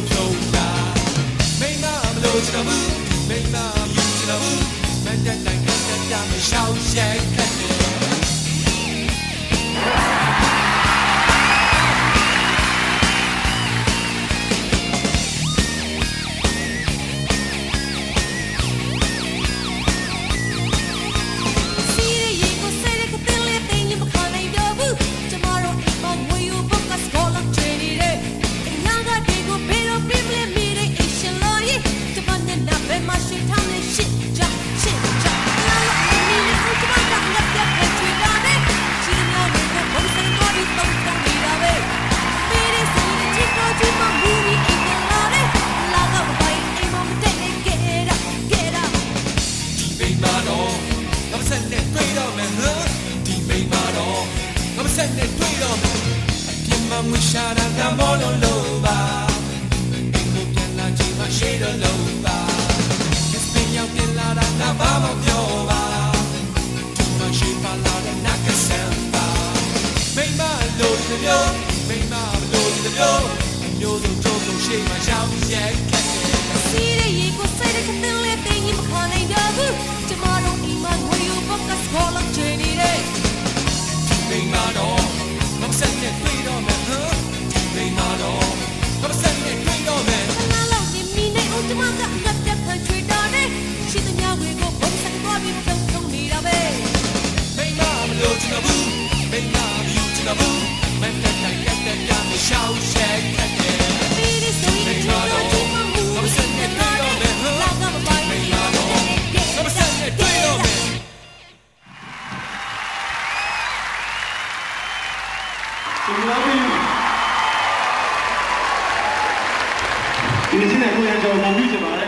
လုံးဖြုံးလာမိမမလို့ကျွန်တော်မိမယူကျွန်တော်မန်တက်တိုင်းကတက်တာမရှောင်ရှက် ဆက်နဲ့တွေ့တော့မယ်ဟမ်ဒီမိမတော့ငါမဆက်နဲ့တွေ့တော့မယ်အပြင်းမမွရှာတာကမောလုံးလုံးပါအိမ်ကိုပြန်လာချိန်မှရှိတော့လုံးပါ It's been ရောက်ပြန်လာတာငါဘာမှပြောပါဒီမရှိပါလာတဲ့နတ်ကဆန်ပါမိမလို့ဒီမျိုးမိမလို့ဒီမျိုးမျိုးစုံကြုံစုံရှိမှရှောင်းရက်ခက်တယ်စီးတဲ့ရေကိုဆဲတဲ့ကတင်လေးသိရင်မခနိုင်တော့ဘူး 你现在公演者，我们理解吗？